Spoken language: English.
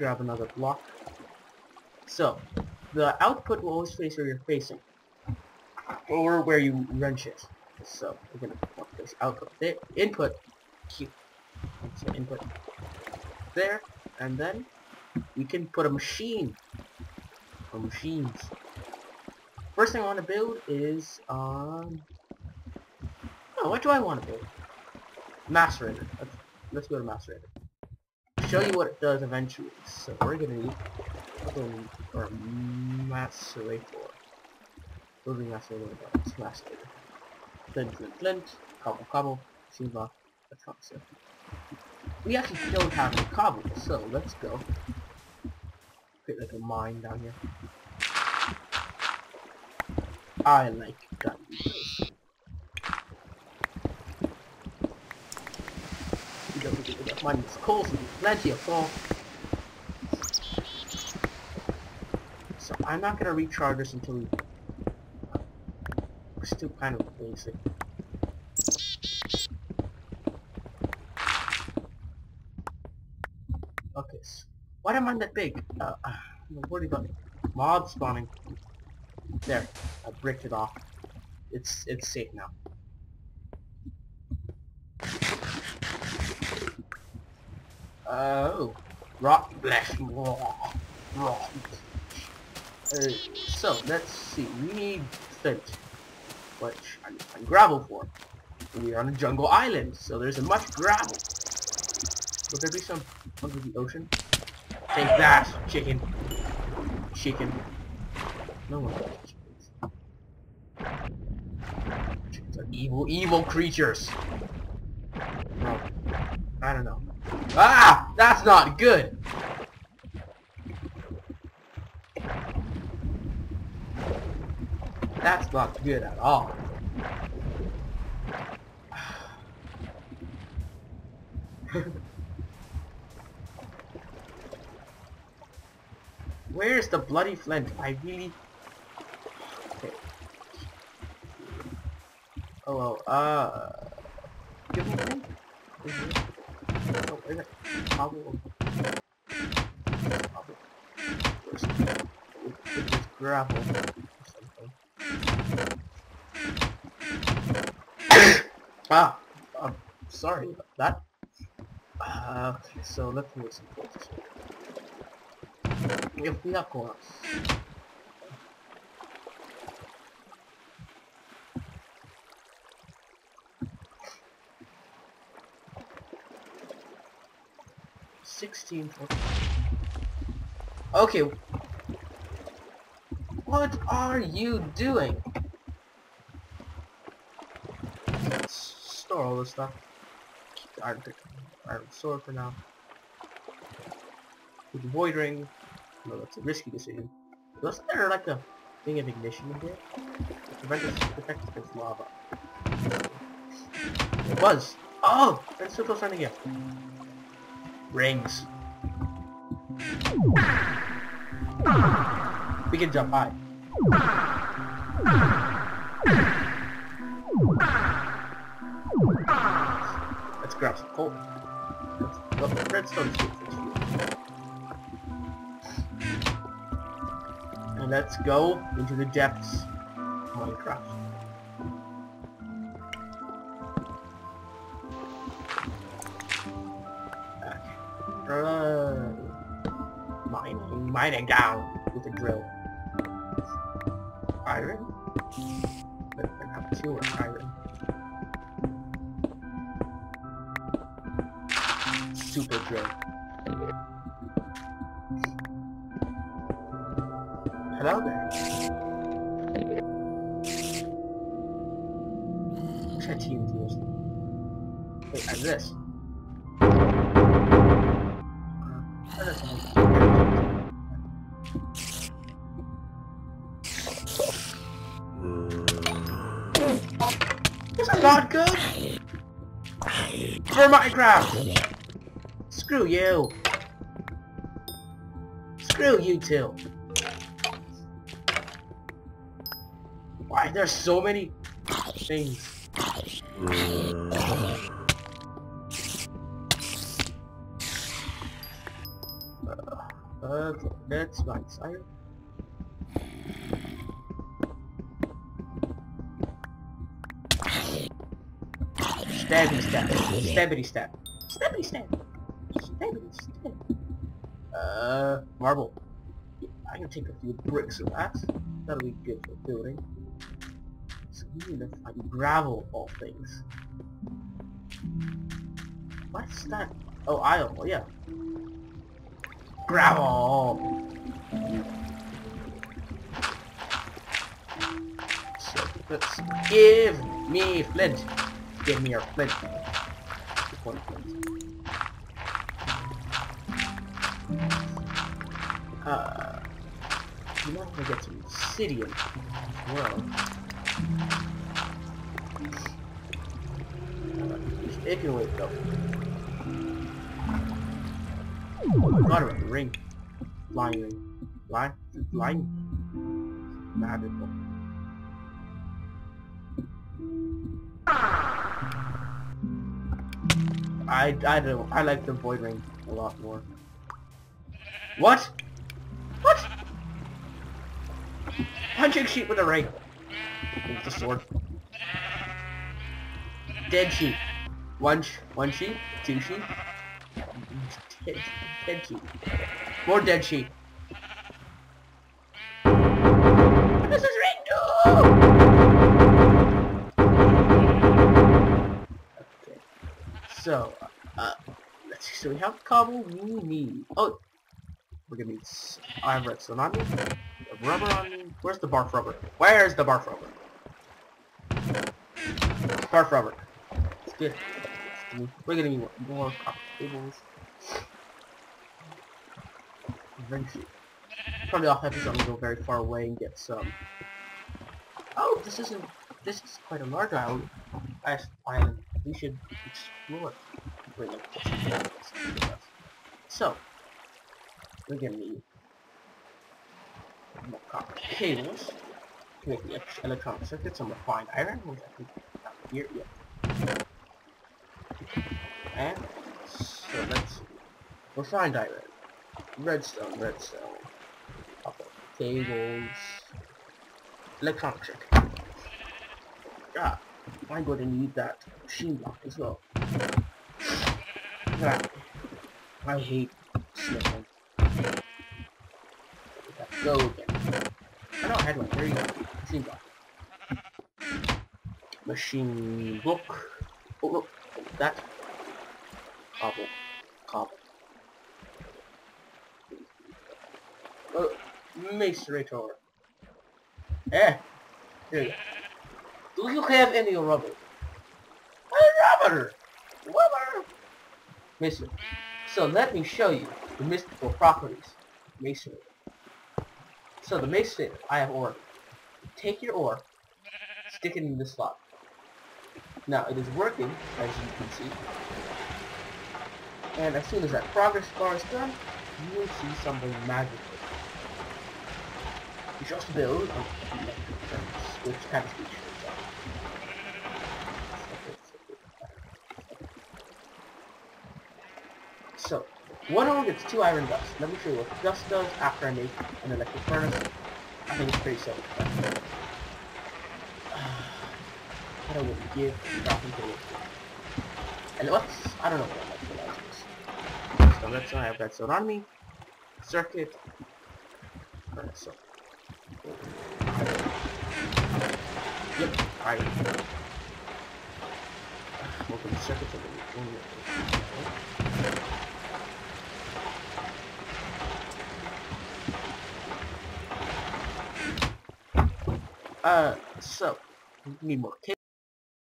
grab another block. So, the output will always face where you're facing. Or where you wrench it. So, we're gonna put this output there. Input. Cute. So input there. And then we can put a machine. Or machines. First thing I want to build is, um... Oh, what do I want to build? Macerator. Let's, let's go to Macerator. Show you what it does eventually. So we're gonna need building or macerator. Building macerator. Macerator. Flint, flint, flint. Cobble, cobble. Shiva. That's not so. We actually don't have any cobble, so let's go. Create like a mine down here. I like gunpowder. We It's coal, so plenty of coal. So I'm not gonna recharge this until we... We're still kind of basic. Okay, so why am I that big? Uh, uh, I'm worried about mob spawning. There, I bricked it off. It's it's safe now. Oh, rock blast rock, so let's see. We need flint, which I'm, I'm gravel for. We are on a jungle island, so there's a much gravel. Would there be some under the ocean? Take that, chicken. Chicken. No one likes chickens. Chickens are evil, evil creatures. No. I don't know. Ah! That's not good! That's not good at all. Where's the bloody flint? I really... Okay. Oh, well, uh... Give me flint? Ah, I'm sorry about that. Uh, okay, so let's move some. If we have. 16 Okay. What are you doing? Let's store all this stuff. Iron, iron sword for now. With the void ring. No, that's a risky decision. Wasn't there like a thing of ignition in here? Protect this, protect lava. It was! Oh! That's super starting here. Rings. We can jump high. Let's grab some coal. Let's, well, redstone And let's go into the depths of Minecraft. Mining, mining down with a drill. Iron? But have two iron. Super drill. Hello there. What's that team deals? Wait, and this. Is that not good? For Minecraft! Screw you! Screw you too! Why there's so many things? Uh, Okay, let's buy Stabby stab. Stabbity stab. Stabbity stab. Stabbity stab. Uh, marble. I can take a few bricks of that. That'll be good for building. So we need to find gravel, all things. What's that? Oh, iron. Oh, yeah. Gravel! So, let's give me flint. Give me your flint. Uh, you might want to get some obsidian as well. Uh, it can wait though. Forgot about the ring. Flying ring. Fly? Flying? Magical. I, I don't, I like the void ring a lot more. What? What? Punching sheep with a ring. With the sword. Dead sheep. One, sh one sheep, two sheep, Dead, dead sheep. More dead sheep. This? So. So we have cobble. We need. Oh, we're gonna need. I have redstone on. Rubber on me. Where's the barf rubber? Where's the barf rubber? Barf rubber. It's good. We're gonna need more copper cables. Eventually. Probably off episode gonna go very far away and get some. Oh, this isn't. This is quite a large island. Island. We should explore. So, we're gonna need more copper cables. To make the electronic circuits, some refined iron, which I think not here yet. And so let's refined iron redstone, redstone, copper cables, electronic circuit. God, I'm going to need that machine block as well. I hate smithing. Go again. I know I had one. There you go. Machine. Machine book. Oh, look. That. Cobble. Cobble. Oh, macerator. Eh, here you go. Do you have any rubber? Rubber! Rubber! Mister. So let me show you the mystical properties of masonry. So the mason, I have ore. Take your ore, stick it in the slot. Now it is working, as you can see. And as soon as that progress bar is done, you will see something magical. You just build a which kind of speech So, one ore gets two iron dust. Let me show you what dust does after I make an electric furnace. I think it's pretty simple. What I would give nothing to it. And what's I don't know what electrolytes is. So let's I have that so on me. Circuit. Furnace. So Yep, I open the circuit Uh, so, need more